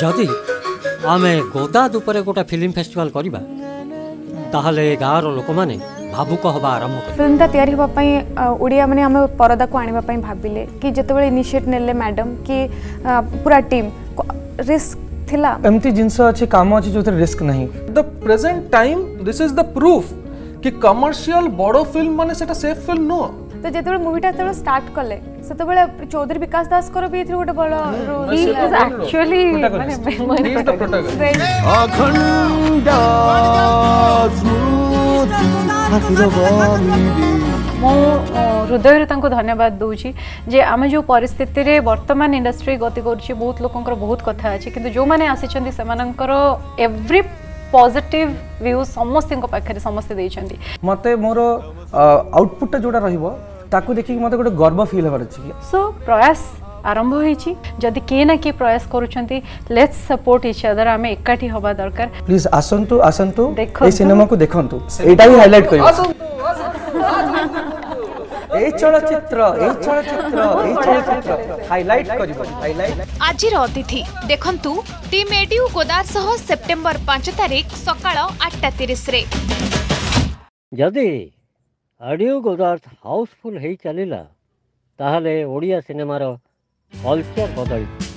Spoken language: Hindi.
जदि आम गोदाद गोटे फिल्म फेस्टिवल करवा गाँव लोक मैंने भावुक हवा आरंभ फिल्म टा या परदा को आने भाविले कि जिते इनिसीएट ने मैडम कि पूरा टीम रिस्क एमती जिनस अच्छे काम अच्छे जो रिस्क नहीं the present time this is the proof कि कमर्शियल बड़ो फिल्म मैंने सेफ फिल्म नुह তো যেতবে মুভিটা যেতবে স্টার্ট কলে সেতবে চৌধুরী বিকাশ দাসকর বি এর গোটে বড় রোল হি ইজ অ্যাকচুয়ালি মানে হি ইজ দ্য প্রোটাগনিস্ট অখণ্ড স্মুথ থাকিব বমি ମୁଁ ହୃଦୟରୁ ତାଙ୍କୁ ଧନ୍ୟବାଦ ଦେଉଛି ଯେ ଆମେ ଯେଉଁ ପରିସ୍ଥିତିରେ ବର୍ତ୍ତମାନ ଇଣ୍ଡଷ୍ଟ୍ରି ଗତି କରୁଛି ବହୁତ ଲୋକଙ୍କର ବହୁତ କଥା ଅଛି କିନ୍ତୁ ଯେଉଁମାନେ ଆସିଛନ୍ତି ସେମାନଙ୍କର ଏଭ୍ରି ପଜିଟିଭ ଭ୍ୟୁ ସମସ୍ତଙ୍କ ପାଖରେ ସମସ୍ତେ ଦେଇଛନ୍ତି ମୋତେ ମୋର ଆଉଟପୁଟଟା ଯେଉଁଟା ରହିବ ତାକୁ ଦେଖିକି ମୋତେ ଗୋଟେ ଗର୍ବ ଫିଲ୍ ହେବାର ଅଛି ସୋ ପ୍ରୟାସ ଆରମ୍ଭ ହୋଇଛି ଯଦି କିଏ ନା କିଏ ପ୍ରୟାସ କରୁଛନ୍ତି ଲେଟ୍ସ ସପୋର୍ଟ ଇଚ୍ ଅଦର ଆମେ ଏକାଠି ହେବା ଦରକାର ପ୍ଲିଜ୍ ଆସନ୍ତୁ ଆସନ୍ତୁ ଏଇ ସିନେମାକୁ ଦେଖନ୍ତୁ ଏଇଟା ହିଁ ହାଇଲାଇଟ୍ କରିବା এই চলচ্চিত্র এই চলচ্চিত্র এই চলচ্চিত্র হাইলাইট করিব হাইলাইট আজির অতিথি দেখন্তু টিম এডিউ গোদার সহ সেপ্টেম্বর 5 তারিখ সকাল 8:30 রে যদি ଅଡ଼ିଓ ଗୋଦାର୍ଥ ହାଉସଫୁଲ୍ ହେଇ ଚାଲିଲା ତାହେଲେ ଓଡ଼ିଆ ସିନେମାର କଲଚର୍ ବଦଳିଛି